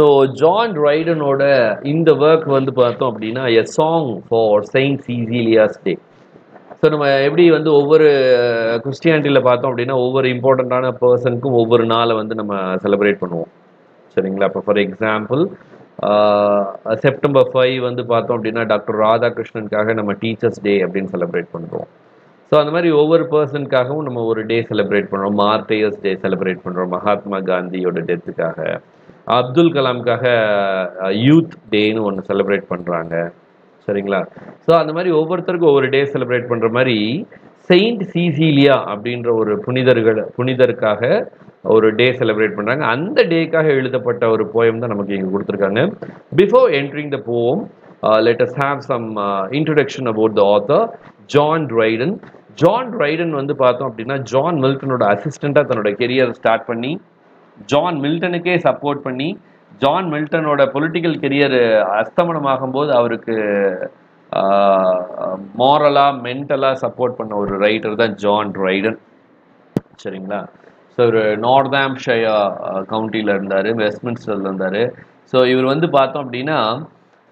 So John ரைடனோட இந்த work வந்து பார்த்தோம் அப்படின்னா a song for saint Cecilia's day so நம்ம எப்படி வந்து ஒவ்வொரு கிறிஸ்டியானிட்டியில் பார்த்தோம் அப்படின்னா ஒவ்வொரு இம்பார்ட்டண்ட்டான பர்சனுக்கும் ஒவ்வொரு நாளை வந்து நம்ம செலிப்ரேட் பண்ணுவோம். சரிங்களா? இப்போ ஃபார் எக்ஸாம்பிள் செப்டம்பர் ஃபைவ் வந்து பார்த்தோம் அப்படின்னா டாக்டர் ராதாகிருஷ்ணனுக்காக நம்ம டீச்சர்ஸ் டே அப்படின்னு செலிப்ரேட் பண்ணுறோம் ஸோ அந்த மாதிரி ஒவ்வொரு பர்சனுக்காகவும் நம்ம ஒரு டே செலிப்ரேட் பண்ணுறோம் மார்டேயர்ஸ் டே செலிப்ரேட் பண்ணுறோம் மகாத்மா காந்தியோட டெத்துக்காக அப்துல் கலாம்காக யூத் டேன்னு ஒன்று செலிப்ரேட் பண்ணுறாங்க சரிங்களா? ஸோ அந்த மாதிரி ஒவ்வொருத்தருக்கும் ஒவ்வொரு டே செலிப்ரேட் பண்ணுற மாதிரி செயின்ட் சீசீலியா அப்படின்ற ஒரு புனிதர்கள் புனிதருக்காக ஒரு டே செலிப்ரேட் பண்ணுறாங்க அந்த டேக்காக எழுதப்பட்ட ஒரு போயம் தான் நமக்கு இங்கே கொடுத்துருக்காங்க. Before entering the poem let us have some introduction about the author John Dryden John Dryden வந்து பார்த்தோம் அப்படின்னா ஜான் மில்டனோட அசிஸ்டண்ட்டாக தன்னோட கெரியர் ஸ்டார்ட் பண்ணி ஜான் மில்டனுக்கே சப்போர்ட் பண்ணி ஜான் மில்டனோட பொலிட்டிக்கல் கெரியர் அஸ்தமனம் போது அவருக்கு மாரலாக மென்டலாக சப்போர்ட் பண்ண ஒரு ரைட்டர் தான் ஜான் ரைடன் சரிங்களா? ஸோ ஒரு நார்தாம்ஷயா கவுண்டியில் இருந்தார் வெஸ்ட்மின்ஸ்டரில் இருந்தார். ஸோ இவர் வந்து பார்த்தோம் அப்படின்னா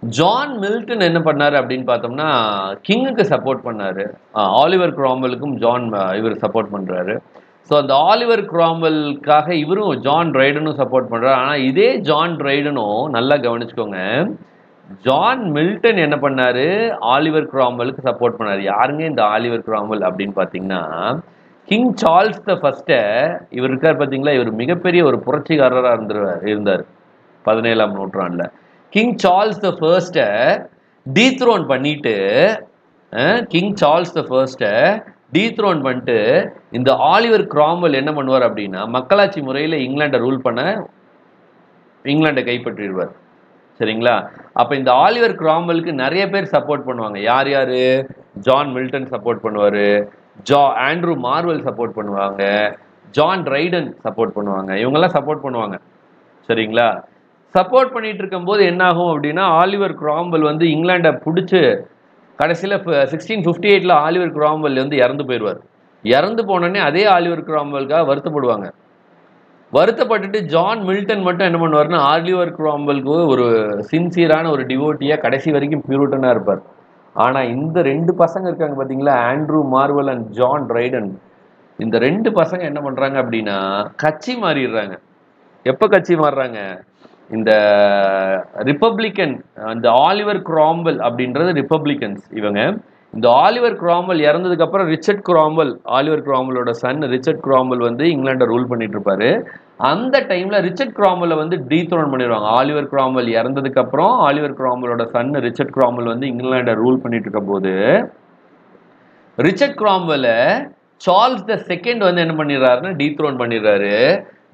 ஜான் மில்டன் என்ன பண்ணார் அப்படின்னு பார்த்தோம்னா கிங்குக்கு சப்போர்ட் பண்ணார். ஆலிவர் கிராம்பலுக்கும் ஜான் இவர் சப்போர்ட் பண்ணுறாரு ஸோ அந்த ஆலிவர் கிராம்பலுக்காக இவரும் ஜான் ரைடனும் சப்போர்ட் பண்ணுறாரு ஆனால் இதே ஜான் ரைடனும் நல்லா கவனிச்சுக்கோங்க. ஜான் மில்டன் என்ன பண்ணார்? ஆலிவர் கிராம்பலுக்கு சப்போர்ட் பண்ணார். யாருங்க இந்த ஆலிவர் கிராம்பல் அப்படின்னு பார்த்தீங்கன்னா கிங் சார்ல்ஸ் த ஃபஸ்ட்டை இவர் இருக்கார் பார்த்தீங்களா? இவர் மிகப்பெரிய ஒரு புரட்சிகாரராக இருந்துருவார் இருந்தார். பதினேழாம் நூற்றாண்டில். கிங் சார்ல்ஸ் த ஃபர்ஸ்ட்டை டீத்ரோன் பண்ணிட்டு கிங் சார்ல்ஸ் த ஃபர்ஸ்ட்டை டீத்ரோன் பண்ணிட்டு இந்த ஆலிவர் கிராம்வெல் என்ன பண்ணுவார் அப்படின்னா மக்களாட்சி முறையில் இங்கிலாண்டை ரூல் பண்ண இங்கிலாண்டை கைப்பற்றிடுவார். சரிங்களா? அப்போ இந்த ஆலிவர் கிராம்வெலுக்கு நிறைய பேர் சப்போர்ட் பண்ணுவாங்க. யார் யார்? ஜான் மில்டன் சப்போர்ட் பண்ணுவார். ஜா ஆண்ட்ரூ மார்வல் சப்போர்ட் பண்ணுவாங்க. ஜான் ரைடன் சப்போர்ட் பண்ணுவாங்க. இவங்கெல்லாம் சப்போர்ட் பண்ணுவாங்க. சரிங்களா? சப்போர்ட் பண்ணிட்டு இருக்கும்போது என்ன ஆகும் அப்படின்னா ஆலிவர் கிராம்பல் வந்து இங்கிலாண்டை பிடிச்சி கடைசியில் சிக்ஸ்டீன் ஃபிஃப்டி எயிட்டில் ஆலிவர் கிராம்வெல் வந்து இறந்து போயிடுவார். இறந்து போனோடனே அதே ஆலிவர் கிராம்வெல்காக வருத்தப்படுவாங்க. வருத்தப்பட்டுட்டு ஜான் மில்டன் மட்டும் என்ன பண்ணுவார்னா ஆலிவர் கிராம்வெல்க்கு ஒரு சின்சியரான ஒரு டிவோட்டியாக கடைசி வரைக்கும் பியூரிட்டனாக இருப்பார். ஆனால் இந்த ரெண்டு பசங்க இருக்காங்க பார்த்தீங்களா Andrew Marvell and John Dryden இந்த ரெண்டு பசங்க என்ன பண்ணுறாங்க அப்படின்னா கட்சி மாறிடுறாங்க. எப்போ கட்சி மாறுறாங்க? இந்த ரிப்பப்ளிக்கன் இந்த ஆலிவர் கிராம்பல் அப்படின்றது ரிப்பப்ளிக்கன்ஸ் இவங்க. இந்த ஆலிவர் கிராம்பல் இறந்ததுக்கு அப்புறம் ரிச்சர்ட் கிராம்பல் ஆலிவர் கிராம்பலோட சன் ரிச்சர்ட் கிராம்பல் வந்து இங்கிலாண்டை ரூல் பண்ணிட்டு இருப்பாரு. அந்த டைம்ல ரிச்சர்ட் கிராம்பலை வந்து டீத்ரோன் பண்ணிடுவாங்க. ஆலிவர் கிராம்பல் இறந்ததுக்கு அப்புறம் ஆலிவர் கிராம்பலோட சன் ரிச்சர்ட் கிராம்பல் வந்து இங்கிலாண்டை ரூல் பண்ணிட்டு இருக்க போது ரிச்சர்ட் கிராம்பலை சார்ல்ஸ் த செகண்ட் வந்து என்ன பண்ணிடுறாருன்னா டீத்ரோன் பண்ணிடுறாரு.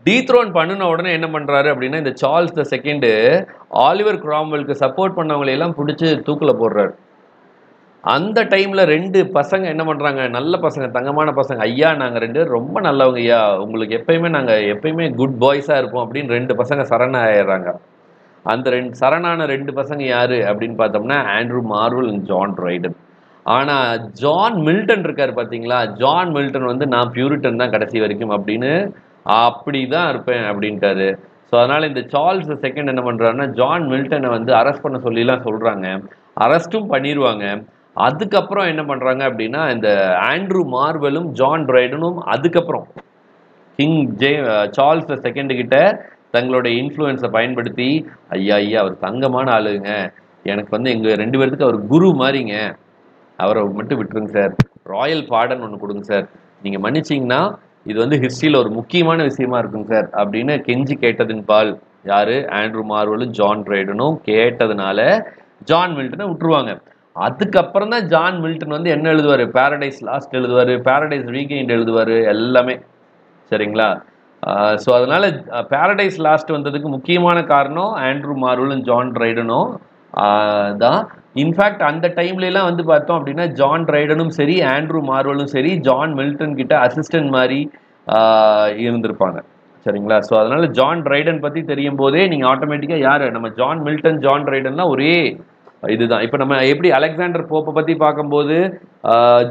டீத்ரோன் பண்ணின உடனே என்ன பண்ணுறாரு அப்படின்னா இந்த சார்ல்ஸ் த செகண்டு ஆலிவர் கிராம்வெல்க்கு சப்போர்ட் பண்ணவங்களையெல்லாம் பிடிச்சி தூக்கில் போடுறாரு. அந்த டைமில் ரெண்டு பசங்க என்ன பண்ணுறாங்க நல்ல பசங்க தங்கமான பசங்க. ஐயா நாங்கள் ரெண்டு பேரும் ரொம்ப நல்லவங்க ஐயா. உங்களுக்கு எப்பயுமே நாங்கள் எப்பயுமே குட் பாய்ஸாக இருப்போம் அப்படின்னு ரெண்டு பசங்க சரண ஆயிடுறாங்க. அந்த ரெண்டு சரணான ரெண்டு பசங்க யார் அப்படின்னு பார்த்தோம்னா Andrew Marvell and John Dryden ஆனால் ஜான் மில்டன் இருக்கார் பார்த்தீங்களா ஜான் மில்டன் வந்து நான் பியூரிட்டன் தான் கடைசி வரைக்கும் அப்படின்னு அப்படி தான் இருப்பேன் அப்படின்ட்டாரு. ஸோ அதனால் இந்த சார்ல்ஸ் செகண்ட் என்ன பண்ணுறாருன்னா ஜான் மில்டனை வந்து அரெஸ்ட் பண்ண சொல்லிலாம் சொல்கிறாங்க அரெஸ்ட்டும் பண்ணிடுவாங்க அதுக்கப்புறம் என்ன பண்ணுறாங்க அப்படின்னா இந்த ஆண்ட்ரூ மார்வலும் ஜான் பிரைடனும் அதுக்கப்புறம் கிங் ஜே சார்ல்ஸ் செகண்ட் கிட்ட தங்களோட இன்ஃப்ளூயன்ஸை பயன்படுத்தி ஐயா ஐயா அவர் தங்கமான ஆளுங்க. எனக்கு வந்து எங்கள் ரெண்டு பேர்த்துக்கு அவர் குரு மாதிரிங்க. அவரை மட்டும் விட்டுருங்க சார். ராயல் பாடன் ஒன்று கொடுங்க சார். நீங்கள் மன்னிச்சிங்கன்னா இது வந்து ஹிஸ்ட்ரியில் ஒரு முக்கியமான விஷயமா இருக்குங்க சார். அப்படின்னு கெஞ்சி கேட்டதின் பால் யாரு? ஆண்ட்ரூ மார்வலும் ஜான் ரைடனும் கேட்டதுனால ஜான் மில்டனை விட்டுருவாங்க. அதுக்கப்புறம் தான் ஜான் மில்டன் வந்து என்ன எழுதுவார்? பேரடைஸ் லாஸ்ட் எழுதுவார் பேரடைஸ் வீக்கெண்ட் எழுதுவார் எல்லாமே. சரிங்களா? ஸோ அதனால் பேரடைஸ் லாஸ்ட் வந்ததுக்கு முக்கியமான காரணம் ஆண்ட்ரூ மார்வலும் ஜான் ரைடனும் தான். இன்ஃபேக்ட் அந்த டைம்லலாம் வந்து பார்த்தோம் அப்படின்னா ஜான் ரைடனும் சரி ஆண்ட்ரூ மார்வலும் சரி ஜான் மில்டன் கிட்ட அசிஸ்டன்ட் மாதிரி இருந்திருப்பாங்க. சரிங்களா? ஸோ அதனால ஜான் ரைடன் பற்றி தெரியும் போதே நீங்கள் ஆட்டோமேட்டிக்காக யார்? நம்ம ஜான் மில்டன் ஜான் ரைடன்லாம் ஒரே இதுதான். இப்போ நம்ம எப்படி அலெக்சாண்டர் போப்பை பற்றி பார்க்கும்போது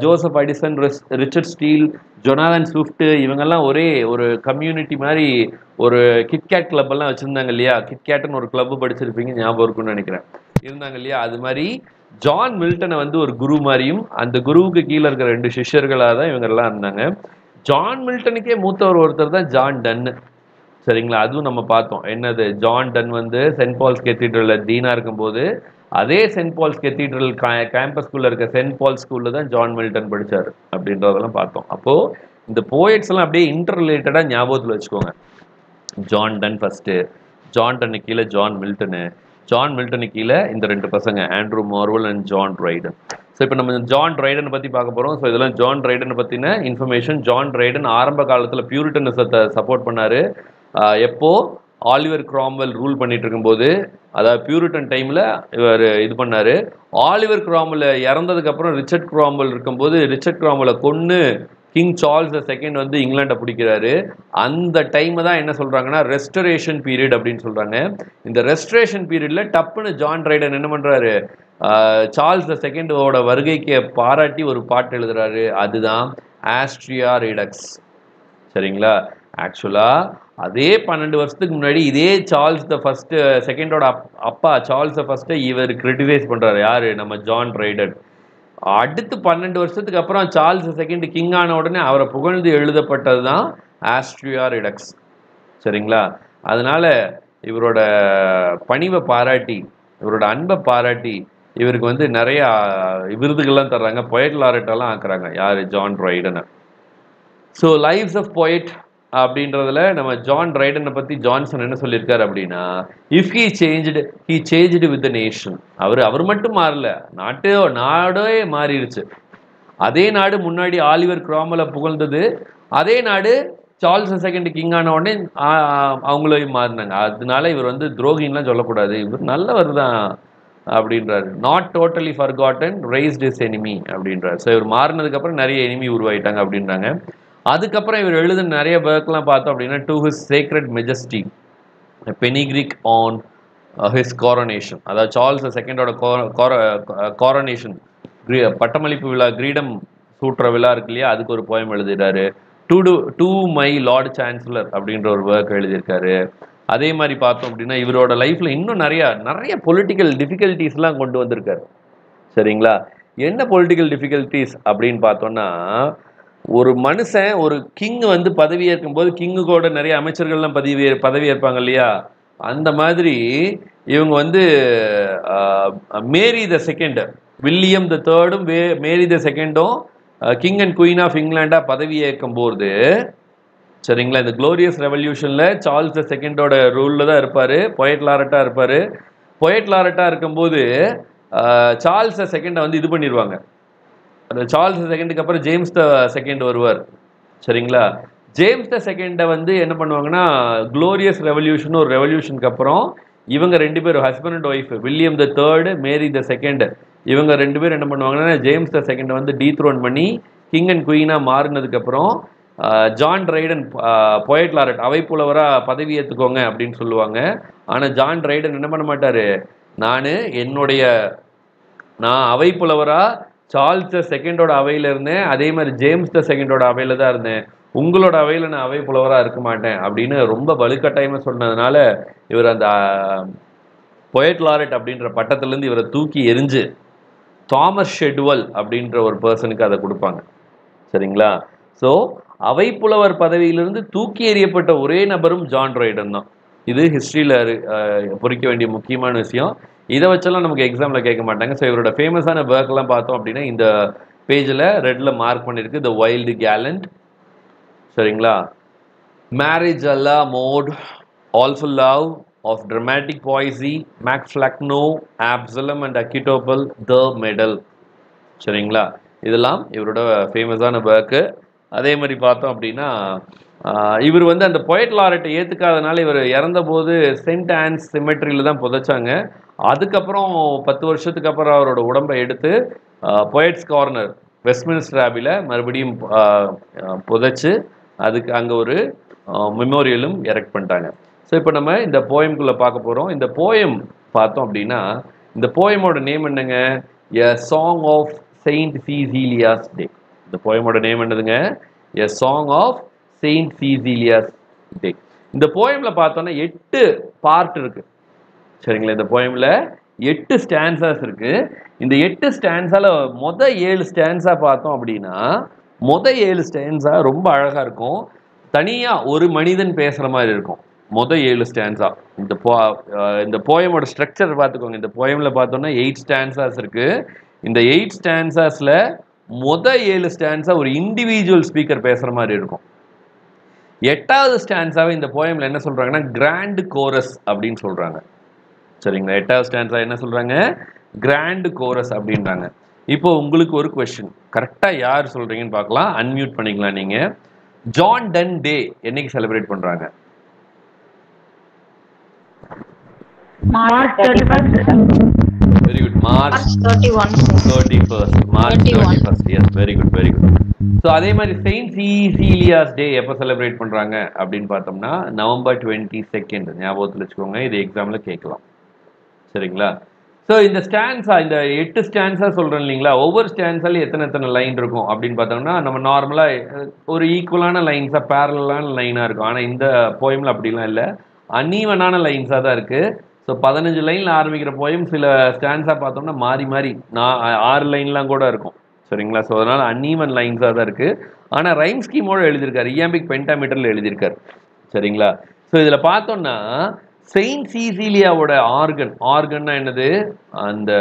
Joseph Addison Richard Steele Jonathan Swift இவங்கெல்லாம் ஒரே ஒரு கம்யூனிட்டி மாதிரி ஒரு கிட்கேட் கிளப்பெல்லாம் வச்சுருந்தாங்க இல்லையா? கிட்கேட்னு ஒரு கிளப்பு படிச்சிருப்பீங்க ஞாபகம் இருக்குன்னு நினைக்கிறேன். இருந்தாங்க இல்லையா? அது மாதிரி ஜான் மில்டனை வந்து ஒரு குரு மாதிரியும் அந்த குருவுக்கு கீழே இருக்கிற ரெண்டு சிஷ்யர்களாக தான் இவங்க எல்லாம் இருந்தாங்க. ஜான் மில்டனுக்கே மூத்தவர் ஒருத்தர் தான் ஜான் டன்னு சரிங்களா? அதுவும் நம்ம பார்த்தோம். என்னது? ஜான் டன் வந்து சென்ட் பால்ஸ் கெத்தீட்ரலில் டீனா இருக்கும்போது அதே சென்ட் பால்ஸ் கெத்தீட்ரல் கேம்பஸ்குள்ளே இருக்க சென்ட் பால் ஸ்கூலில் தான் ஜான் மில்டன் படித்தார் அப்படின்றதெல்லாம் பார்த்தோம். அப்போது இந்த போயட்ஸ் எல்லாம் அப்படியே இன்டர் ரிலேட்டடாக ஞாபகத்தில் வச்சுக்கோங்க. ஜான் டன் ஃபர்ஸ்ட்டு ஜான் டன்னு கீழே ஜான் மில்டனு ஜான் மில்டனுக்கு கீழே இந்த ரெண்டு பசங்க Andrew Marvell and John Dryden so இப்போ நம்ம ஜான் ரைடன் பற்றி பார்க்க போகிறோம் ஸோ இதெல்லாம் ஜான் ரைடன் பற்றின இன்ஃபர்மேஷன் ஜான் ரைடன் ஆரம்ப காலத்தில் பியூரிட்டனிசத்தை சப்போர்ட் பண்ணார். எப்போ? ஆலிவர் கிராம்வெல் ரூல் பண்ணிட்டு இருக்கும்போது அதாவது பியூரிட்டன் டைமில் இவர் இது பண்ணார். ஆலிவர் கிராம்வெல் இறந்ததுக்கப்புறம் ரிச்சர்ட் கிராம்வெல் இருக்கும்போது ரிச்சர்ட் கிராம்வெலை கொன்று கிங் சார்ல்ஸ் செகண்ட் வந்து இங்கிலாண்டை பிடிக்கிறாரு. அந்த டைம் தான் என்ன சொல்கிறாங்கன்னா ரெஸ்டரேஷன் பீரியட் அப்படின்னு சொல்கிறாங்க இந்த ரெஸ்டரேஷன் பீரியடில் டப்புன்னு ஜான் ரைடன் என்ன பண்ணுறாரு சார்ல்ஸ் த செகண்டோட வருகைக்கு பாராட்டி ஒரு பாட்டு எழுதுறாரு. அதுதான் ஆஸ்ட்ரியா ரிடக்ஸ் சரிங்களா? ஆக்சுவலாக அதே பன்னெண்டு வருஷத்துக்கு முன்னாடி இதே சார்ல்ஸ் த ஃபஸ்ட்டு செகண்டோட அப்பா சார்ல்ஸ் த ஃபஸ்ட்டை இவர் கிரிட்டிசைஸ் பண்ணுறாரு யார்? நம்ம ஜான் ரைடன் அடுத்து பன்னெண்டு வருஷத்துக்கு அப்புறம் சார்ல்ஸ் செகண்ட் கிங் ஆன உடனே அவரை புகழ்ந்து எழுதப்பட்டது தான் ஆஸ்ட்ரியா ரிடக்ஸ் சரிங்களா? அதனால இவரோட பணிவை பாராட்டி இவரோட அன்பை பாராட்டி இவருக்கு வந்து நிறைய விருதுகள்லாம் தர்றாங்க. பொயட் லாரட்டெல்லாம் ஆக்குறாங்க. யார்? ஜான் ரைடனை ஸோ லைஃப்ஸ் ஆஃப் பொயட் அப்படின்றதுல நம்ம ஜான் ரைடனை பற்றி ஜான்சன் என்ன சொல்லியிருக்காரு அப்படின்னா if he changed he changed with the nation அவர் அவர் மட்டும் மாறல. நாட்டே நாடே மாறிடுச்சு. அதே நாடு முன்னாடி ஆலிவர் கிராமலை புகழ்ந்தது. அதே நாடு சார்ல்ஸ் செகண்ட் கிங் ஆன உடனே அவங்களையும் மாறினாங்க. அதனால இவர் வந்து துரோகின்லாம் சொல்லக்கூடாது. இவர் நல்லவர் தான் அப்படின்றாரு. Not totally forgotten raised his enemy அப்படின்றாரு. ஸோ இவர் மாறினதுக்கப்புறம் நிறைய எனிமி உருவாயிட்டாங்க அப்படின்றாங்க. அதுக்கப்புறம் இவர் எழுதின நிறைய ஒர்க்லாம் பார்த்தோம் அப்படின்னா to his sacred majesty panegyric on his coronation அதாவது சார்ல்ஸ் செகண்டோட காரனேஷன் பட்டமளிப்பு விழா கிரீடம் சூட்டுற விழா இருக்கு இல்லையா? அதுக்கு ஒரு poem எழுதிடுறாரு to to to my lord chancellor அப்படின்ற ஒரு ஒர்க் எழுதியிருக்காரு. அதே மாதிரி பார்த்தோம் அப்படின்னா இவரோட லைஃப்பில் இன்னும் நிறையா நிறைய பொலிட்டிக்கல் டிஃபிகல்ட்டிஸ்லாம் கொண்டு வந்திருக்காரு. சரிங்களா? என்ன பொலிட்டிக்கல் டிஃபிகல்ட்டிஸ் அப்படின்னு பார்த்தோன்னா ஒரு மனுஷன் ஒரு கிங் வந்து பதவி ஏற்கும்போது கிங்கு கூட நிறைய அமைச்சர்கள்லாம் பதவி பதவி ஏற்பாங்க இல்லையா? அந்த மாதிரி இவங்க வந்து Mary the second William the தேர்டும் Mary the செகண்டும் கிங் அண்ட் குயின் ஆஃப் இங்கிலாண்டாக பதவி ஏற்கும் போது சரிங்களா? இந்த குளோரியஸ் ரெவல்யூஷனில் சார்ல்ஸ் த செகண்டோட ரூலில் தான் இருப்பார் பொயட் லாரட்டாக இருப்பார். பொயட் லாரட்டாக இருக்கும்போது சார்ல்ஸ் த செகண்டை வந்து இது பண்ணிடுவாங்க அந்த சார்ல்ஸ் செகண்டுக்கு அப்புறம் ஜேம்ஸ் த செகண்ட் வருவார். சரிங்களா? ஜேம்ஸ் த செகண்டை வந்து என்ன பண்ணுவாங்கன்னா க்ளோரியஸ் ரெவல்யூஷன் ஒரு ரெவல்யூஷனுக்கு அப்புறம் இவங்க ரெண்டு பேரும் husband and wife William the third Mary the second இவங்க ரெண்டு பேரும் என்ன பண்ணுவாங்கன்னா ஜேம்ஸ் த செகண்டை வந்து டீத்ரோன் பண்ணி கிங் அண்ட் குயினாக மாறினதுக்கப்புறம் ஜான் ரைடன் பொயட் லாரட் அவை புலவராக பதவி ஏற்றுக்கோங்க அப்படின்னு சொல்லுவாங்க. ஆனால் ஜான் ரைடன் என்ன பண்ண மாட்டார்? நான் என்னுடைய நான் அவை புலவராக சார்ல்ஸ் த செகண்டோட அவையில் இருந்தேன். அதே மாதிரி ஜேம்ஸ் த செகண்டோட அவையில் தான் இருந்தேன். உங்களோட அவையில் நான் அவை புலவராக இருக்க மாட்டேன் அப்படின்னு ரொம்ப வலுக்கட்டாயமாக சொன்னதுனால இவர் அந்த பொயட் லாரெட் அப்படின்ற பட்டத்திலேருந்து இவரை தூக்கி எரிஞ்சு தாமஸ் ஷெட்வல் அப்படின்ற ஒரு பர்சனுக்கு அதை கொடுப்பாங்க. சரிங்களா? ஸோ அவை புலவர் பதவியிலிருந்து தூக்கி எறியப்பட்ட ஒரே நபரும் ஜான் ரைடன் தான். இது ஹிஸ்ட்ரியில் பொறிக்க வேண்டிய முக்கியமான விஷயம். இதை வச்செல்லாம் நமக்கு எக்ஸாமில் கேட்க மாட்டாங்க. ஸோ இவரோட ஃபேமஸான ஒர்க்லாம் பார்த்தோம் அப்படின்னா இந்த பேஜில் ரெட்டில் மார்க் பண்ணியிருக்கு த வைல்டு கேலண்ட் சரிங்களா? Marriage a la mode also love of dramatic poesy Mac Flecknoe Absalom and Achitophel the medal சரிங்களா? இதெல்லாம் இவரோட ஃபேமஸான ஒர்க்கு அதே மாதிரி பார்த்தோம் அப்படின்னா இவர் வந்து அந்த பொயட் லாரட்டை ஏற்றுக்காதனால இவர் இறந்தபோது செயின்ட் ஆன்ஸ் சிமெட்ரியில் தான் புதைச்சாங்க. அதுக்கப்புறம் பத்து வருஷத்துக்கு அப்புறம் அவரோட உடம்பை எடுத்து பொயட்ஸ் கார்னர் வெஸ்ட்மின்ஸ்டர் ஆபியில் மறுபடியும் புதைச்சி அதுக்கு அங்கே ஒரு மெமோரியலும் எரெக்ட் பண்ணிட்டாங்க. ஸோ இப்போ நம்ம இந்த போயம்குள்ளே பார்க்க போகிறோம் இந்த போயம் பார்த்தோம் அப்படின்னா இந்த போயமோட நேம் என்னங்க? A song of Saint Cecilia's day இந்த போயமோட நேம் என்னதுங்க? A song of Saint Cecilia's day இந்த போயம்ல பார்த்தோன்னா எட்டு பார்ட் இருக்கு. சரிங்களா? இந்த போயம்ல எட்டு ஸ்டான்சாஸ் இருக்கு. இந்த எட்டு ஸ்டான்ஸால மொத ஏழு ஸ்டான்ஸா பார்த்தோம் அப்படின்னா மொத ஏழு ஸ்டான்ஸா ரொம்ப அழகா இருக்கும். தனியா ஒரு மனிதன் பேசுற மாதிரி இருக்கும். மொத ஏழு ஸ்டான்ஸா இந்த போ இந்த போயமோட ஸ்ட்ரக்சர் பார்த்துக்கோங்க. இந்த போயம்ல பார்த்தோம்னா எயிட் ஸ்டான்சாஸ் இருக்கு. இந்த எயிட் ஸ்டான்சாஸ்ல மொத ஏழு ஸ்டான்ஸா ஒரு இண்டிவிஜுவல் ஸ்பீக்கர் பேசுற மாதிரி இருக்கும். எட்டாவது ஸ்டான்ஸாவே இந்த போயமில் என்ன சொல்கிறாங்கன்னா கிராண்டு கோரஸ் அப்படின்னு சொல்கிறாங்க சரிங்களா? எட்டாவது ஸ்டான்ஸா என்ன சொல்கிறாங்க கிராண்டு கோரஸ் அப்படின்றாங்க. இப்போ உங்களுக்கு ஒரு கொஸ்டின் கரெக்டாக யார் சொல்கிறீங்கன்னு பார்க்கலாம். அன்மியூட் பண்ணிக்கலாம் நீங்கள் ஜான் டன் டே என்னைக்கு செலிப்ரேட் பண்ணுறாங்க பண்றாங்க March 31st. Very good March March 31. Thirty first March 31. Thirty first yes very good very good so அதே மாதிரி செயின்ட் சீலியாஸ் டே எப்போ செலிப்ரேட் பண்றாங்க அப்படின்னு பார்த்தோம்னா நவம்பர் டுவெண்ட்டி செகண்ட் ஞாபகத்தில் வச்சுக்கோங்க. இது எக்ஸாம்ல கேட்கலாம். சரிங்களா? ஸோ இந்த ஸ்டான்ஸா இந்த எட்டு ஸ்டான்ஸா சொல்றேன் இல்லைங்களா? ஒவ்வொரு ஸ்டான்ஸாலும் எத்தனை எத்தனை லைன் இருக்கும் அப்படின்னு பார்த்தோம்னா நம்ம நார்மலா ஒரு ஈக்குவலான லைன்ஸா பேரலான லைனா இருக்கும். ஆனா இந்த போயம்ல அப்படிலாம் இல்லை. அன்னீவனான லைன்ஸா தான் இருக்கு. ஸோ பதினஞ்சு லைனில் ஆரம்பிக்கிற போயும் சில ஸ்டாண்ட்ஸாக பார்த்தோம்னா மாறி மாறி நான் ஆறு லைன்லாம் கூட இருக்கும். சரிங்களா? ஸோ அதனால் அன்ஈவன் லைன்ஸாக தான் இருக்குது ஆனால் ரைம் ஸ்கீமோட எழுதியிருக்காரு. இயாம்பிக் பென்டாமீட்டரில் எழுதியிருக்காரு. சரிங்களா? ஸோ இதில் பார்த்தோம்னா செயின்ட் சீசிலியாவோட ஆர்கன் ஆர்கன்னா என்னது? அந்த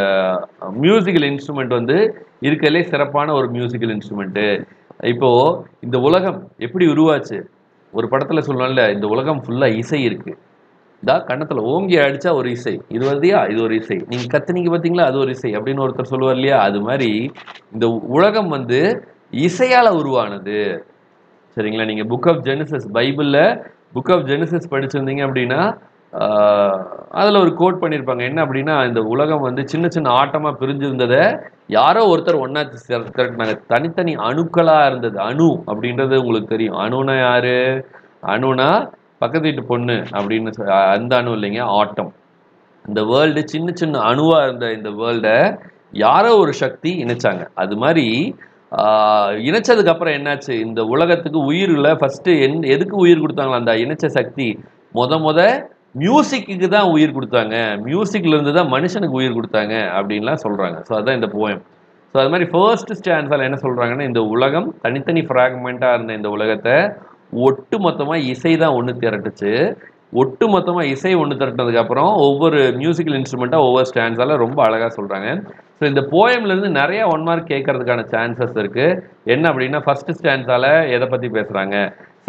மியூசிக்கல் இன்ஸ்ட்ருமெண்ட் வந்து இருக்கலே சிறப்பான ஒரு மியூசிக்கல் இன்ஸ்ட்ருமெண்ட்டு இப்போது இந்த உலகம் எப்படி உருவாச்சு? ஒரு படத்தில் சொல்லணும்ல இந்த உலகம் ஃபுல்லாக இசை இருக்குது தா கண்ணத்தில் ஓங்கி அடிச்சா ஒரு இசை. இது வருதியா? இது ஒரு இசை. நீங்க கத்துனீங்க பாத்தீங்களா? அது ஒரு இசை. அப்படின்னு ஒருத்தர் சொல்லுவார் இல்லையா? அது மாதிரி இந்த உலகம் வந்து இசையால உருவானது. சரிங்களா? நீங்க புக் ஆஃப் ஜெனிசஸ் பைபிள்ல புக் ஆஃப் ஜெனிசஸ் படிச்சிருந்தீங்க அப்படின்னா அதில் அதுல ஒரு கோட் பண்ணியிருப்பாங்க என்ன அப்படின்னா இந்த உலகம் வந்து சின்ன சின்ன ஆட்டமா பிரிஞ்சிருந்ததை யாரோ ஒருத்தர் ஒன்னா திரட்டினாங்க. தனித்தனி அணுக்களா இருந்தது. அணு அப்படின்றது உங்களுக்கு தெரியும். அணுனா யாரு? அணுனா பக்கத்து வீட்டு பொண்ணு அப்படின்னு சொ- அந்த அணு இல்லைங்க ஆட்டம். இந்த வேர்ல்டு சின்ன சின்ன அணுவாக இருந்த இந்த வேர்ல்டை யாரோ ஒரு சக்தி இணைச்சாங்க. அது மாதிரி இணைச்சதுக்கப்புறம் என்னாச்சு? இந்த உலகத்துக்கு உயிர்ல ஃபஸ்ட்டு என் எதுக்கு உயிர் கொடுத்தாங்களோ? அந்த இணைச்ச சக்தி. முத முத மியூசிக்கு தான் உயிர் கொடுத்தாங்க. மியூசிக்லேருந்து தான் மனுஷனுக்கு உயிர் கொடுத்தாங்க அப்படின்லாம் சொல்கிறாங்க ஸோ அதுதான் இந்த போயம் ஸோ அது மாதிரி ஃபர்ஸ்ட் ஸ்டான்ஸால் என்ன சொல்கிறாங்கன்னா இந்த உலகம் தனித்தனி ஃப்ராக்மெண்ட்டாக இருந்த இந்த உலகத்தை ஒட்டு மொத்தமாக இசை தான் ஒன்று திரட்டுச்சு. ஒட்டு மொத்தமாக இசை ஒன்று திரட்டினதுக்கப்புறம் ஒவ்வொரு மியூசிக்கல் இன்ஸ்ட்ருமெண்ட்டாக ஒவ்வொரு ஸ்டாண்ட்ஸால் ரொம்ப அழகாக சொல்கிறாங்க ஸோ இந்த போயம்லேருந்து நிறைய ஒன் மார்க் கேட்கறதுக்கான சான்சஸ் இருக்குது என்ன அப்படின்னா ஃபஸ்ட்டு ஸ்டாண்ட்ஸால் எதை பற்றி பேசுகிறாங்க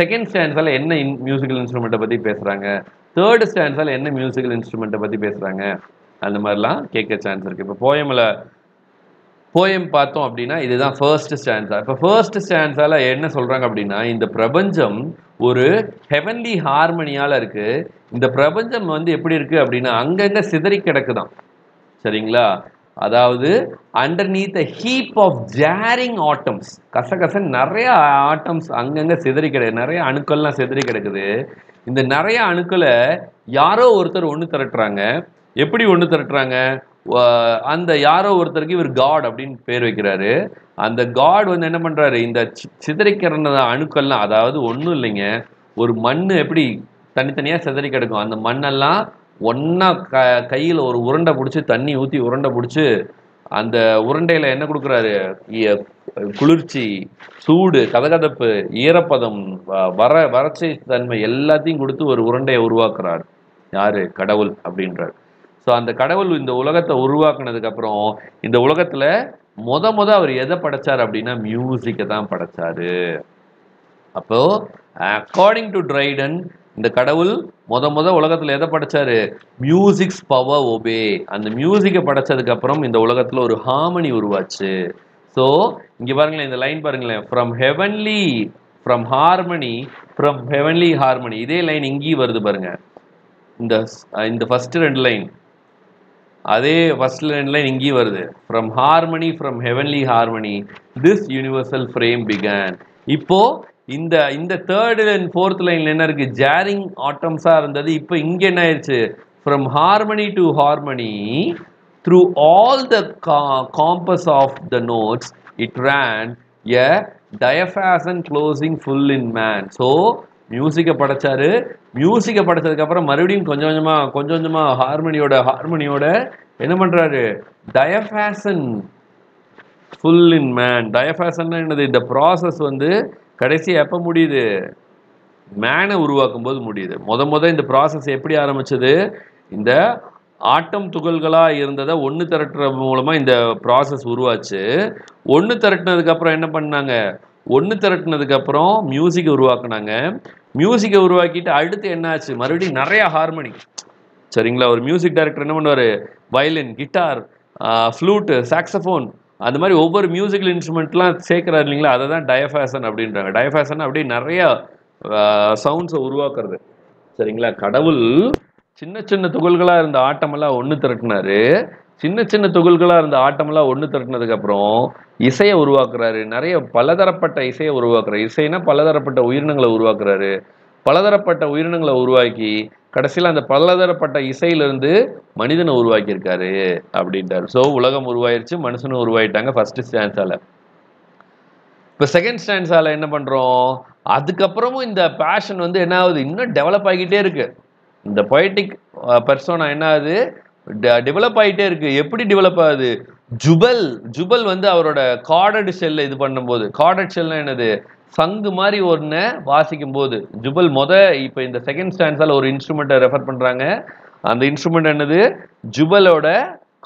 செகண்ட் ஸ்டாண்ட்ஸால் என்ன இன் மியூசிக்கல் இன்ஸ்ட்ருமெண்ட்டை பற்றி பேசுகிறாங்க தேர்டு ஸ்டாண்ட்ஸால் என்ன மியூசிக்கல் இன்ஸ்ட்ருமெண்ட்டை பற்றி பேசுகிறாங்க அந்த மாதிரிலாம் கேட்க சான்ஸ் இருக்குது இப்போ போயமில் போயம் பார்த்தோம் அப்படின்னா இதுதான் ஃபர்ஸ்ட் ஸ்டான்ஸா இப்போ ஃபர்ஸ்ட் ஸ்டான்ஸால என்ன சொல்றாங்க அப்படின்னா இந்த பிரபஞ்சம் ஒரு ஹெவன்லி ஹார்மனியால் இருக்கு. இந்த பிரபஞ்சம் வந்து எப்படி இருக்கு அப்படின்னா அங்கங்க சிதறி கிடக்குதாம். சரிங்களா? அதாவது underneath heap of jarring atoms கசகச நிறைய ஆட்டம்ஸ் அங்கங்க சிதறி கிடக்கு நிறைய அணுக்கள்லாம் சிதறி கிடக்குது. இந்த நிறைய அணுக்களை யாரோ ஒருத்தர் ஒன்று திரட்டுறாங்க. எப்படி ஒன்று திரட்டுறாங்க? அந்த யாரோ ஒருத்தருக்கு இவர் காட் அப்படின்னு பேர் வைக்கிறாரு. அந்த காட் வந்து என்ன பண்றாரு? இந்த சி- அணுக்கள்லாம் அதாவது ஒன்றும் இல்லைங்க ஒரு மண் எப்படி தனித்தனியாக சிதறி கிடக்கும். அந்த மண்ணெல்லாம் ஒன்றா க கையில் ஒரு உருண்டை பிடிச்சி தண்ணி ஊற்றி உருண்டை பிடிச்சி அந்த உருண்டையில் என்ன கொடுக்குறாரு? குளிர்ச்சி சூடு கதகதப்பு ஈரப்பதம் வ- வர வறட்சி தன்மை எல்லாத்தையும் கொடுத்து ஒரு உருண்டையை உருவாக்குறார். யாரு? கடவுள் அப்படின்றார். ஸோ அந்த கடவுள் இந்த உலகத்தை உருவாக்குனதுக்கப்புறம் இந்த உலகத்தில் முத முத அவர் எதை படைச்சார் அப்படின்னா மியூசிக்கை தான் படைச்சாரு. அப்போ அக்கார்டிங் டு ட்ரைடன் இந்த கடவுள் முத முத உலகத்தில் எதை படைச்சாரு? மியூசிக்ஸ் பவர் ஒபே அந்த மியூசிக்கை படைச்சதுக்கப்புறம் இந்த உலகத்தில் ஒரு ஹார்மனி உருவாச்சு. ஸோ இங்கே பாருங்களேன் இந்த லைன் பாருங்களேன். From heavenly from harmony from heavenly harmony இதே லைன் இங்கேயும் வருது பாருங்க. இந்த இந்த ஃபஸ்ட்டு ரெண்டு லைன் அதே ஃபர்ஸ்ட் லைன்ல இங்கேயும் வருது. From harmony from heavenly harmony this universal frame began இப்போ இந்த இந்த தேர்ட் அண்ட் ஃபோர்த் லைன்ல என்ன இருக்கு? ஜாரிங் ஆட்டம்ஸா இருந்தது. இப்போ இங்க என்ன ஆயிடுச்சு from harmony to harmony through all the compass of the notes it ran a diapason closing full in man so மியூசிக்கை படைச்சாரு. மியூசிக்கை படைச்சதுக்கப்புறம் மறுபடியும் கொஞ்சம் கொஞ்சமாக கொஞ்சம் கொஞ்சமாக ஹார்மனியோட ஹார்மோனியோட என்ன பண்ணுறாரு டயஃபேஷன் ஃபுல் இன் மேன் டயஃபேஷன்னா என்னது? இந்த ப்ராசஸ் வந்து கடைசி எப்போ முடியுது? மேனை உருவாக்கும் போது முடியுது. முத முத இந்த ப்ராசஸ் எப்படி ஆரம்பிச்சது? இந்த ஆட்டம் துகள்களாக இருந்ததை ஒன்று திரட்டுற மூலமாக இந்த ப்ராசஸ் உருவாச்சு. ஒன்று திரட்டினதுக்கப்புறம் என்ன பண்ணாங்க? ஒன்று திரட்டினதுக்கப்புறம் மியூசிக்கை உருவாக்குனாங்க. மியூசிக்கை உருவாக்கிட்டு அடுத்து என்னாச்சு? மறுபடியும் நிறையா ஹார்மோனி சரிங்களா? ஒரு மியூசிக் டைரக்டர் என்ன பண்ணுவார்? வயலின் கிட்டார் ஃப்ளூட்டு சாக்ஸஃபோன் அந்த மாதிரி ஒவ்வொரு மியூசிக்கல் இன்ஸ்ட்ருமெண்ட்லாம் சேர்க்குறாரு இல்லைங்களா? அதை தான் டயஃபேசன் அப்படின்றாங்க. டயஃபேசன் அப்படியே நிறையா சவுண்ட்ஸை உருவாக்குறது. சரிங்களா? கடவுள் சின்ன சின்ன துகள்களாக இருந்த ஆட்டமெல்லாம் ஒன்று திரட்டினாரு. சின்ன சின்ன துகள்களாக இருந்த ஆட்டமெல்லாம் ஒன்று திரட்டினதுக்கு அப்புறம் இசையை உருவாக்குறாரு. நிறைய பலதரப்பட்ட இசையை உருவாக்குறாரு. இசைனா பலதரப்பட்ட உயிரினங்களை உருவாக்குறாரு. பலதரப்பட்ட உயிரினங்களை உருவாக்கி கடைசியில் அந்த பலதரப்பட்ட இசையிலிருந்து மனிதனை உருவாக்கியிருக்காரு அப்படின்ட்டாரு ஸோ உலகம் உருவாயிருச்சு மனுஷனும் உருவாயிட்டாங்க ஃபர்ஸ்ட் ஸ்டான்ஸால் இப்போ செகண்ட் ஸ்டான்ஸால் என்ன பண்ணுறோம் அதுக்கப்புறமும் இந்த பேஷன் வந்து என்ன ஆகுது? இன்னும் டெவலப் ஆகிக்கிட்டே இருக்குது இந்த பொயட்டிக் பர்சோனா uh, என்ன ஆகுது? டெவலப் ஆகிட்டே இருக்கு. எப்படி டெவலப் ஆகுது? ஜுபல் ஜுபல் வந்து அவரோட கார்டட் செல்ல இது பண்ணும்போது. கார்டட் செல்னா என்னது? சங்கு மாதிரி ஒன்று வாசிக்கும் போது ஜுபல் மொத இப்போ இந்த செகண்ட் ஸ்டான்ஸால் ஒரு இன்ஸ்ட்ருமெண்ட்டை ரெஃபர் பண்றாங்க. அந்த இன்ஸ்ட்ருமெண்ட் என்னது? ஜுபலோட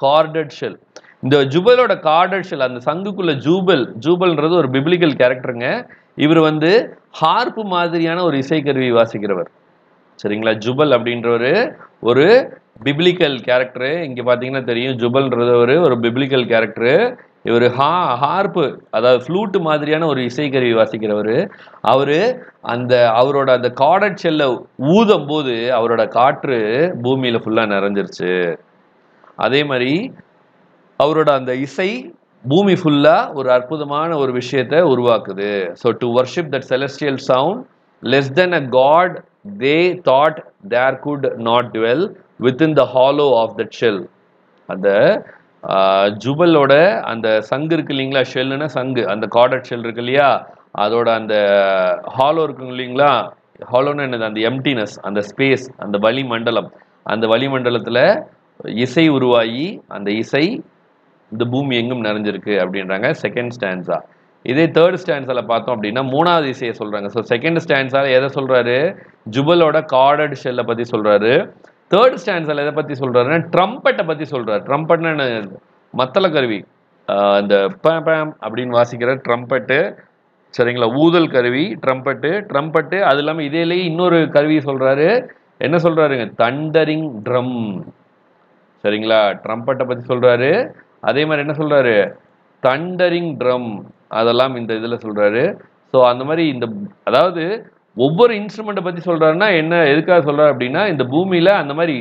கார்டட் ஷெல் இந்த ஜுபலோட கார்டட் ஷெல் அந்த சங்குக்குள்ள ஜூபல் ஜூபல்ன்றது ஒரு பிப்ளிக்கல் கேரக்டருங்க இவர் வந்து ஹார்ப்பு மாதிரியான ஒரு இசைக்கருவி வாசிக்கிறவர். சரிங்களா? ஜுபல் அப்படின்றவர் ஒரு பிப்ளிக்கல் கேரக்டரு இங்கே பார்த்தீங்கன்னா தெரியும். ஜுபல்ன்றது ஒரு பிப்ளிக்கல் கேரக்டரு இவர் ஹா ஹார்ப்பு அதாவது ஃப்ளூட்டு மாதிரியான ஒரு இசைக்கருவி வாசிக்கிறவர். அவர் அந்த அவரோட அந்த காடட் செல்ல ஊதும் போது அவரோட காற்று பூமியில் ஃபுல்லாக நிறைஞ்சிருச்சு. அதே மாதிரி அவரோட அந்த இசை பூமி ஃபுல்லாக ஒரு அற்புதமான ஒரு விஷயத்தை உருவாக்குது. So to worship that celestial sound less than a god they thought there could not dwell within the hollow of the shell அந்த ஜுபலோட அந்த சங்கு இருக்கு இல்லைங்களா? ஷெல்லுன்னா சங்கு. அந்த கார்டட் ஷெல் இருக்கு இல்லையா? அதோட அந்த ஹாலோ இருக்குங்க இல்லைங்களா? ஹாலோன்னு என்னது? அந்த எம்டினஸ் அந்த ஸ்பேஸ் அந்த வளிமண்டலம். அந்த வளிமண்டலத்தில் இசை உருவாகி அந்த இசை இந்த பூமி எங்கும் நிறைஞ்சிருக்கு அப்படின்றாங்க செகண்ட் ஸ்டான்ஸா இதே தேர்ட் ஸ்டாண்ட்ஸில் பார்த்தோம் அப்படின்னா மூணாவது இசையை சொல்கிறாங்க ஸோ செகண்ட் ஸ்டாண்ட்ஸால் எதை சொல்கிறாரு ஜுபலோட கார்டட் ஷெல்லை பற்றி சொல்கிறாரு தேர்ட் ஸ்டான்ஸால எதை பற்றி சொல்கிறாருன்னா ட்ரம்பட்டை பற்றி சொல்கிறார் ட்ரம்பட்னா என்ன? மத்தள கருவி. அந்த இந்த பேம் பேம் அப்படின்னு வாசிக்கிற ட்ரம்பட்டு சரிங்களா? ஊதல் கருவி ட்ரம்பட்டு ட்ரம்பட்டு அது இல்லாமல் இதேலேயே இன்னொரு கருவி சொல்கிறாரு என்ன சொல்கிறாருங்க தண்டரிங் ட்ரம் சரிங்களா? ட்ரம்பட்டை பற்றி சொல்கிறாரு அதே மாதிரி என்ன சொல்கிறாரு தண்டரிங் ட்ரம் அதெல்லாம் இந்த இதில் சொல்கிறாரு ஸோ அந்த மாதிரி இந்த அதாவது ஒவ்வொரு இன்ஸ்ட்ருமெண்ட்டை பற்றி சொல்கிறாருன்னா என்ன எதுக்காக சொல்கிறார் அப்படின்னா இந்த பூமியில் அந்த மாதிரி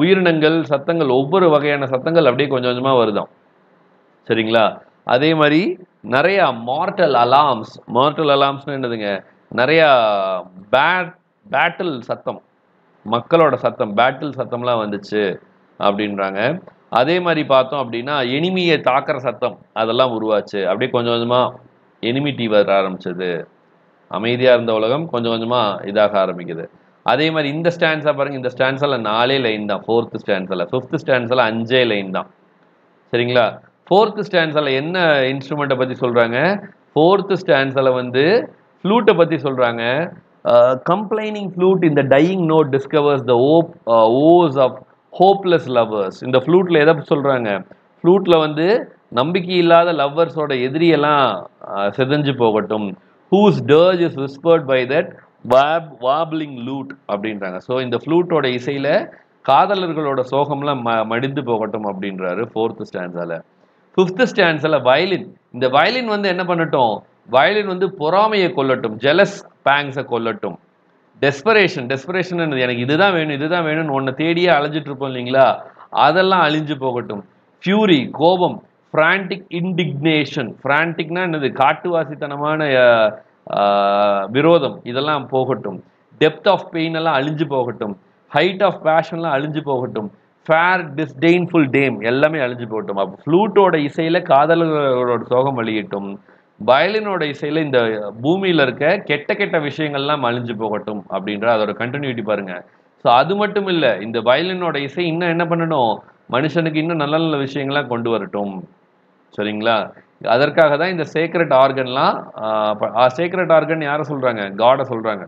உயிரினங்கள் சத்தங்கள் ஒவ்வொரு வகையான சத்தங்கள் அப்படியே கொஞ்சம் கொஞ்சமாக வருதாம். சரிங்களா? அதே மாதிரி நிறையா மார்டல் அலார்ம்ஸ் மார்டல் அலார்ம்ஸ்னு என்னதுங்க? நிறையா பேட் பேட்டில் சத்தம் மக்களோட சத்தம் பேட்டில் சத்தம்லாம் வந்துச்சு அப்படின்றாங்க. அதே மாதிரி பார்த்தோம் அப்படின்னா எனிமியை தாக்குற சத்தம் அதெல்லாம் உருவாச்சு. அப்படியே கொஞ்சம் கொஞ்சமாக எனிமிட்டி வர ஆரம்பிச்சது. அமைதியாக இருந்த உலகம் கொஞ்சம் கொஞ்சமாக இதாக ஆரம்பிக்குது. அதே மாதிரி இந்த ஸ்டான்ஸா பாருங்கள் இந்த ஸ்டான்ஸால நாலே லைன் தான் ஃபோர்த்து ஸ்டான்ஸால ஃபிஃப்த்து ஸ்டான்ஸால அஞ்சே லைன் தான். சரிங்களா? ஃபோர்த்து ஸ்டான்ஸால என்ன இன்ஸ்ட்ருமெண்ட்டை பற்றி சொல்கிறாங்க ஃபோர்த்து ஸ்டான்ஸால வந்து ஃப்ளூட்டை பற்றி சொல்கிறாங்க கம்ப்ளைனிங் ஃப்ளூட் இந்த dying note discovers the woes of hopeless lovers இந்த ஃப்ளூட்டில் எதை சொல்கிறாங்க ஃப்ளூட்டில் வந்து நம்பிக்கை இல்லாத லவ்வர்ஸோட எதிரியெல்லாம் செதஞ்சு போகட்டும். Whose dirge is whispered by that warb warbling lute அப்படின்றாங்க. ஸோ இந்த ஃப்ளூட்டோட இசையில் காதலர்களோட சோகம்லாம் ம மடிந்து போகட்டும் அப்படின்றாரு ஃபோர்த்து ஸ்டான்ஸால் ஃபிஃப்த்து ஸ்டான்ஸில் வயலின் இந்த வயலின் வந்து என்ன பண்ணட்டும்? வயலின் வந்து பொறாமையை கொல்லட்டும். ஜெலஸ் பேங்ஸை கொல்லட்டும். டெஸ்பரேஷன் டெஸ்பரேஷன் எனக்கு இதுதான் வேணும் இதுதான் வேணும்னு ஒன்றை தேடியே அலைஞ்சிட்டு இருப்போம் இல்லைங்களா? அதெல்லாம் அழிஞ்சு போகட்டும். ஃபியூரி கோபம் ஃப்ரான்டிக் இன்டிக்னேஷன் ஃப்ரான்டிக்னா என்னது? காட்டுவாசித்தனமான விரோதம். இதெல்லாம் போகட்டும். டெப்த் ஆஃப் பெயின் எல்லாம் அழிஞ்சு போகட்டும். ஹைட் ஆஃப் பேஷன்லாம் அழிஞ்சு போகட்டும். ஃபேர் டிஸ்டெயின்ஃபுல் டேம் எல்லாமே அழிஞ்சு போகட்டும். அப்போ ஃப்ளூட்டோட இசையில் காதலர்களோட சோகம் அழியட்டும் வயலினோட இசையில் இந்த பூமியில் இருக்க கெட்ட கெட்ட விஷயங்கள்லாம் அழிஞ்சு போகட்டும் அப்படின்ற அதோட கண்டினியூட்டி பாருங்க. ஸோ அது மட்டும் இல்லை இந்த வயலினோட இசை இன்னும் என்ன பண்ணணும்? மனுஷனுக்கு இன்னும் நல்ல நல்ல விஷயங்கள்லாம் கொண்டு வரட்டும். சரிங்களா? அதற்காக தான் இந்த சேக்ரெட் ஆர்கன்லாம் சேக்ரெட் ஆர்கன் யாரை சொல்கிறாங்க காடை சொல்கிறாங்க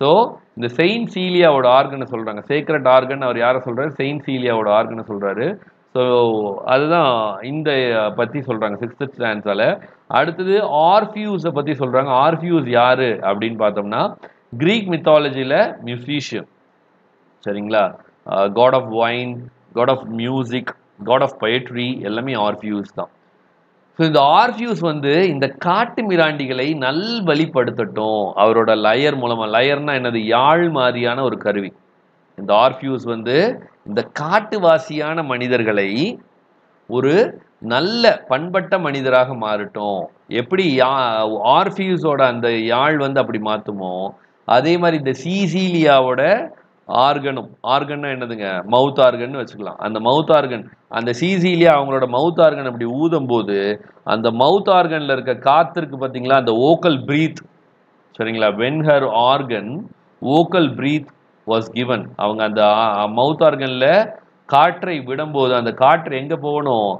ஸோ இந்த செயின்ட் சீலியாவோட ஆர்கனை சொல்கிறாங்க சேக்ரெட் ஆர்கன் அவர் யாரை சொல்கிறாரு செயின்ட் சீலியாவோட ஆர்கனை சொல்கிறாரு ஸோ அதுதான் இந்த பற்றி சொல்கிறாங்க சிக்ஸ்த் ஸ்டான்ஸால அடுத்தது ஆர்ஃபியூஸை பற்றி சொல்கிறாங்க ஆர்ஃபியூஸ் யார்? அப்படின்னு பார்த்தோம்னா கிரீக் மித்தாலஜியில் மியூசிஷியன் சரிங்களா? God of wine god of music god of poetry எல்லாமே ஆர்ஃபியூஸ் தான். ஸோ இந்த ஆர்ஃபியூஸ் வந்து இந்த காட்டு மிராண்டிகளை நல்வழிப்படுத்தட்டும். அவரோட லயர் மூலமாக லயர்னா என்னது? யாழ் மாதிரியான ஒரு கருவி. இந்த ஆர்ஃபியூஸ் வந்து இந்த காட்டுவாசியான மனிதர்களை ஒரு நல்ல பண்பட்ட மனிதராக மாறட்டும். எப்படி யா ஆர்ஃபியூஸோட அந்த யாழ் வந்து அப்படி மாற்றுமோ அதே மாதிரி இந்த சீசீலியாவோட ஆர்கனும் ஆர்கன்னா என்னதுங்க? மவுத் ஆர்கன் வச்சுக்கலாம். அந்த மவுத் ஆர்கன் அந்த சீசீலியா அவங்களோட மவுத் ஆர்கன் அப்படி ஊதும் போது அந்த மவுத் ஆர்கனில் இருக்க காத்திருக்கு பார்த்தீங்களா? அந்த ஓக்கல் பிரீத். சரிங்களா? When her organ vocal breath was given அவங்க அந்த மவுத் ஆர்கனில் காற்றை விடும்போது அந்த காற்று எங்கே போகணும்?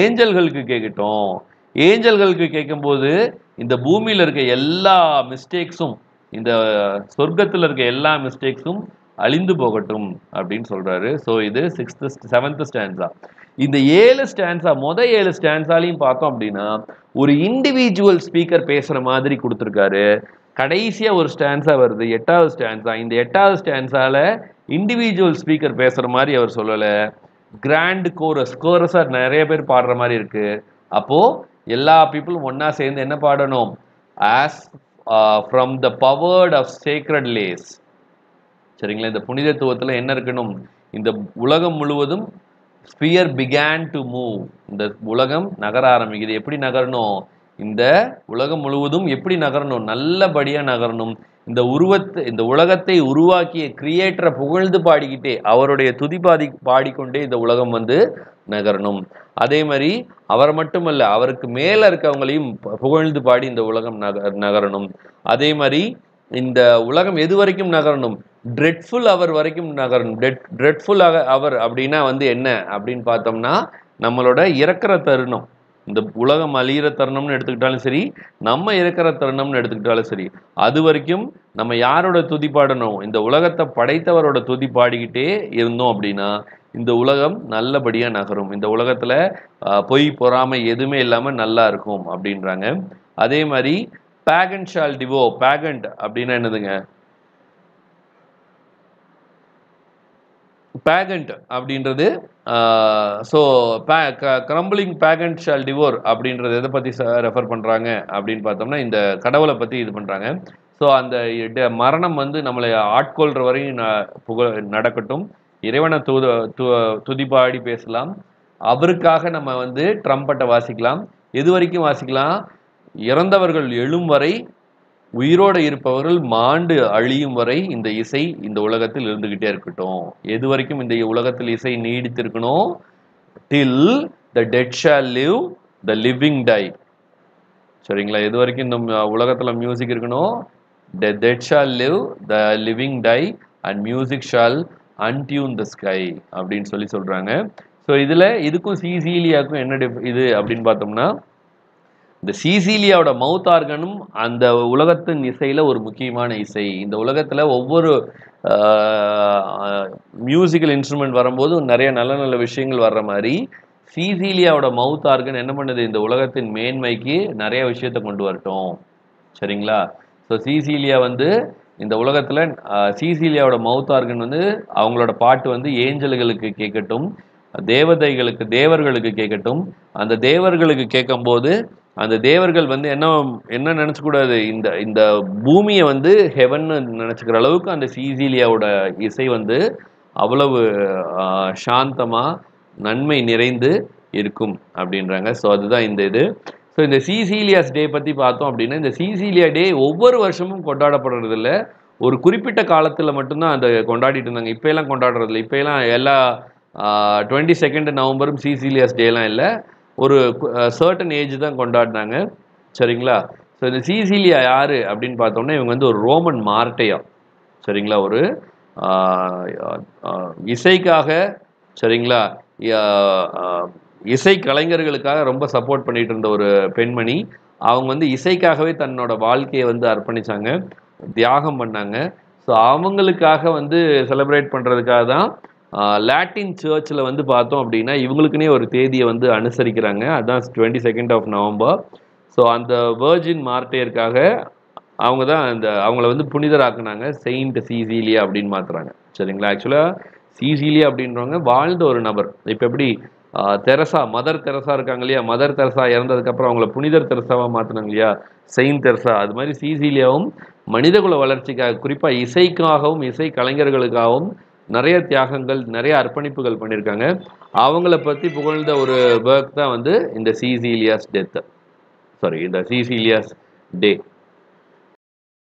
ஏஞ்சல்களுக்கு கேட்கட்டும் ஏஞ்சல்களுக்கு கேட்கும்போது இந்த பூமியில் இருக்க எல்லா மிஸ்டேக்ஸும் இந்த சொர்க்கத்துல இருக்க எல்லா மிஸ்டேக்ஸும் அழிந்து போகட்டும் அப்படின்னு சொல்றாரு. ஸோ இது சிக்ஸ்த்து செவன்த்து ஸ்டான்ஸா இந்த ஏழு ஸ்டான்ஸா மொதல் ஏழு ஸ்டான்ஸாலையும் பார்த்தோம் அப்படின்னா ஒரு இண்டிவிஜுவல் ஸ்பீக்கர் பேசுகிற மாதிரி கொடுத்துருக்காரு. கடைசியாக ஒரு ஸ்டான்ஸாக வருது எட்டாவது ஸ்டான்ஸா இந்த எட்டாவது ஸ்டான்ஸால் இண்டிவிஜுவல் ஸ்பீக்கர் பேசுகிற மாதிரி அவர் சொல்லலை. கிராண்ட் கோரஸ் கோரஸாக நிறைய பேர் பாடுற மாதிரி இருக்குது அப்போது எல்லா பீப்புளும் ஒன்றா சேர்ந்து என்ன பாடணும்? As from the power of sacred lays சரிங்களா? இந்த புனிதத்துவத்தில் என்ன இருக்கணும்? இந்த உலகம் முழுவதும் ஸ்பியர் பிகான் டு மூவ் இந்த உலகம் நகர ஆரம்பிக்குது. எப்படி நகரணும்? இந்த உலகம் முழுவதும் எப்படி நகரணும்? நல்லபடியாக நகரணும். இந்த உருவத்தை இந்த உலகத்தை உருவாக்கிய கிரியேட்டரை புகழ்ந்து பாடிக்கிட்டே அவருடைய துதி பாடி பாடிக்கொண்டே இந்த உலகம் வந்து நகரணும். அதே மாதிரி அவர் மட்டுமல்ல அவருக்கு மேலே இருக்கவங்களையும் புகழ்ந்து பாடி இந்த உலகம் நக நகரணும். அதே மாதிரி இந்த உலகம் எது வரைக்கும் நகரணும்? ட்ரெட்ஃபுல் அவர் வரைக்கும் நகரணும். ட்ரெட் ட்ரெட்ஃபுல் அவர் அப்படின்னா வந்து என்ன? அப்படின்னு பார்த்தோம்னா நம்மளோட இறக்கிற தருணம். இந்த உலகம் அழியிற தருணம்னு எடுத்துக்கிட்டாலும் சரி நம்ம இருக்கிற தருணம்னு எடுத்துக்கிட்டாலும் சரி அது வரைக்கும் நம்ம யாரோட துதி பாடணும்? இந்த உலகத்தை படைத்தவரோட துதி பாடிக்கிட்டே இருந்தோம் அப்படின்னா இந்த உலகம் நல்லபடியாக நகரும். இந்த உலகத்தில் பொய் பொறாமை எதுவுமே இல்லாமல் நல்லா இருக்கும் அப்படின்றாங்க. அதே மாதிரி பேகண்ட் ஷால் டிவோ பேகண்ட் அப்படின்னா என்னதுங்க? பேகண்ட் அப்படின்றது so crumbling pageant shall devour அப்படின்றது எதை பற்றி ரெஃபர் பண்ணுறாங்க அப்படின்னு பார்த்தோம்னா இந்த கடவுளை பற்றி இது பண்ணுறாங்க ஸோ அந்த மரணம் வந்து நம்மளை ஆட்கொள்கிற வரையும் ந- புக நடக்கட்டும். இறைவனை தூது து துதிப்பாடி பேசலாம். அவருக்காக நம்ம வந்து ட்ரம்பட்டை வாசிக்கலாம். எது வரைக்கும் வாசிக்கலாம்? இறந்தவர்கள் எழும் வரை உயிரோடு இருப்பவர்கள் மாண்டு அழியும் வரை இந்த இசை இந்த உலகத்தில் இருந்துகிட்டே இருக்கட்டும். எது வரைக்கும் இந்த உலகத்தில் இசை நீடித்திருக்கணும் till the dead shall live the living die சரிங்களா? எது வரைக்கும் இந்த உலகத்தில் மியூசிக் இருக்கணும் the dead shall live the living die and music shall untune the sky அப்படின்னு சொல்லி சொல்கிறாங்க ஸோ இதில் இதுக்கும் சீசீலியாக்கும் என்ன டிஃப் இது அப்படின்னு பார்த்தோம்னா இந்த சீசீலியாவோட மவுத் ஆர்கனும் அந்த உலகத்தின் இசையில் ஒரு முக்கியமான இசை. இந்த உலகத்தில் ஒவ்வொரு மியூசிக்கல் இன்ஸ்ட்ருமெண்ட் வரும்போது நிறைய நல்ல நல்ல விஷயங்கள் வர்ற மாதிரி சீசீலியாவோட மவுத் ஆர்கன் என்ன பண்ணுது? இந்த உலகத்தின் மேன்மைக்கு நிறைய விஷயத்தை கொண்டு வரட்டும். சரிங்களா? ஸோ சீசீலியா வந்து இந்த உலகத்தில் ஆஹ், சீசீலியாவோட மவுத் ஆர்கன் வந்து அவங்களோட பாட்டு வந்து ஏஞ்சல்களுக்கு கேட்கட்டும் தேவதைகளுக்கு தேவர்களுக்கு கேட்கட்டும். அந்த தேவர்களுக்கு கேட்கும்போது அந்த தேவர்கள் வந்து என்ன என்ன நினச்சக்கூடாது? இந்த இந்த பூமியை வந்து ஹெவன்னு நினச்சிக்கிற அளவுக்கு அந்த சீசிலியாவோட இசை வந்து அவ்வளவு சாந்தமாக நன்மை நிறைந்து இருக்கும் அப்படின்றாங்க. ஸோ அதுதான் இந்த இது. ஸோ இந்த சீசீலியாஸ் டே பற்றி பார்த்தோம் அப்படின்னா இந்த சீசீலியா டே ஒவ்வொரு வருஷமும் கொண்டாடப்படுறதில்ல. ஒரு குறிப்பிட்ட காலத்தில் மட்டும்தான் அந்த கொண்டாடிட்டு இருந்தாங்க. இப்போ எல்லாம் கொண்டாடுறது இப்போ எல்லாம் எல்லா டுவெண்ட்டி செகண்ட் நவம்பரும் சிசிலியஸ் டேலாம் இல்லை. ஒரு சர்டன் ஏஜ் தான் கொண்டாடினாங்க சரிங்களா? ஸோ இந்த சீசிலியா யார் அப்படின்னு பார்த்தோம்னா இவங்க வந்து ஒரு ரோமன் மார்ட்டையா. சரிங்களா? ஒரு இசைக்காக சரிங்களா? இசை கலைஞர்களுக்காக ரொம்ப சப்போர்ட் பண்ணிட்டு இருந்த ஒரு பெண்மணி. அவங்க வந்து இசைக்காகவே தன்னோட வாழ்க்கையை வந்து அர்ப்பணிச்சாங்க. தியாகம் பண்ணாங்க. ஸோ அவங்களுக்காக வந்து செலிப்ரேட் பண்ணுறதுக்காக தான் லாட்டின் சர்ச்சில் வந்து பார்த்தோம் அப்படின்னா இவங்களுக்குன்னே ஒரு தேதியை வந்து அனுசரிக்கிறாங்க. அதுதான் twenty second of November so அந்த வேர்ஜின் மார்ட்டேருக்காக அவங்க தான் அந்த அவங்கள வந்து புனிதராக்குனாங்க. செயின்ட் சீசீலியா அப்படின்னு மாற்றுறாங்க சரிங்களா? ஆக்சுவலாக சீசீலியா அப்படின்றவங்க வாழ்ந்த ஒரு நபர். இப்போ எப்படி? தெரசா மதர் தெரசா இருக்காங்க இல்லையா? மதர் தெரசா இறந்ததுக்கப்புறம் அவங்கள புனிதர் தெரசாவாக மாற்றினாங்க இல்லையா? செயின்ட் தெரசா அது மாதிரி சீசீலியாவும் மனிதகுல வளர்ச்சிக்காக குறிப்பாக இசைக்காகவும் இசை கலைஞர்களுக்காகவும் நிறைய தியாகங்கள் நிறைய அர்ப்பணிப்புகள் பண்ணியிருக்காங்க அவங்கள பற்றி புகழ்ந்த ஒரு ஒர்க் தான் வந்து இந்த சிசிலியாஸ் டெத் சாரி இந்த சிசிலியாஸ் டே